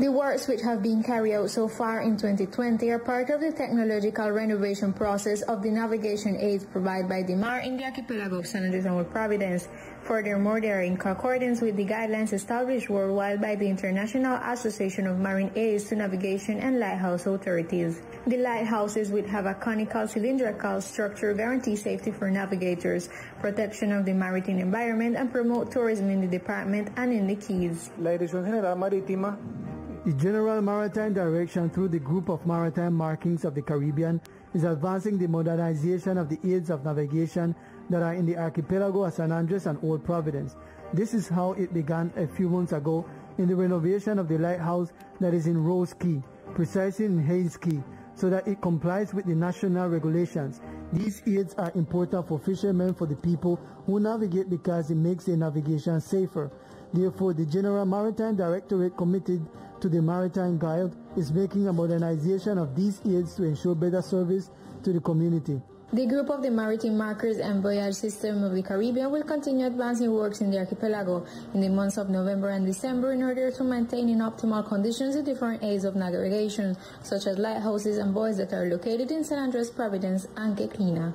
The works which have been carried out so far in 2020 are part of the technological renovation process of the navigation aids provided by DIMAR in the archipelago of San Andres and Providence. Furthermore, they are in accordance with the guidelines established worldwide by the International Association of Marine Aids to Navigation and Lighthouse Authorities. The lighthouses which have a conical cylindrical structure guarantee safety for navigators, protection of the maritime environment, and promote tourism in the department and in the Keys. La Dirección General Marítima the General Maritime Direction, through the Group of Maritime Markings of the Caribbean, is advancing the modernization of the aids of navigation that are in the archipelago of San Andres and Old Providence. This is how it began a few months ago in the renovation of the lighthouse that is in Rose Key, precisely in Hayes Key, so that it complies with the national regulations. These aids are important for fishermen, for the people who navigate because it makes their navigation safer. Therefore, the General Maritime Directorate committed to the Maritime Guide is making a modernization of these aids to ensure better service to the community. The group of the Maritime Markers and Voyage System of the Caribbean will continue advancing works in the archipelago in the months of November and December in order to maintain in optimal conditions the different aids of navigation, such as lighthouses and buoys that are located in San Andres, Providence, and Ketlina.